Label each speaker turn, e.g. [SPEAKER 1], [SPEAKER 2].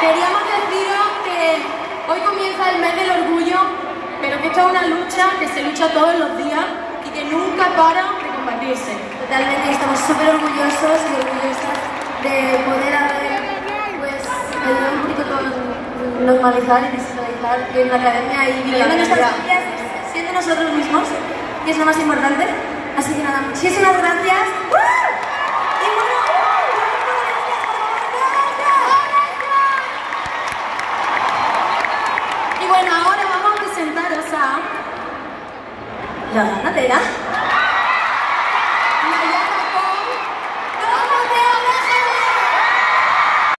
[SPEAKER 1] Queríamos deciros que hoy comienza el mes del orgullo, pero que esto es una lucha que se lucha todos los días y que nunca para de combatirse.
[SPEAKER 2] Totalmente, estamos súper orgullosos y orgullosas de poder haber pues, ayudado un poquito con normalizar y digitalizar en la academia y viviendo nuestras vidas, siendo nosotros mismos, que es lo más importante. Así que nada, muchísimas gracias.
[SPEAKER 1] rồi nó
[SPEAKER 2] đi đó.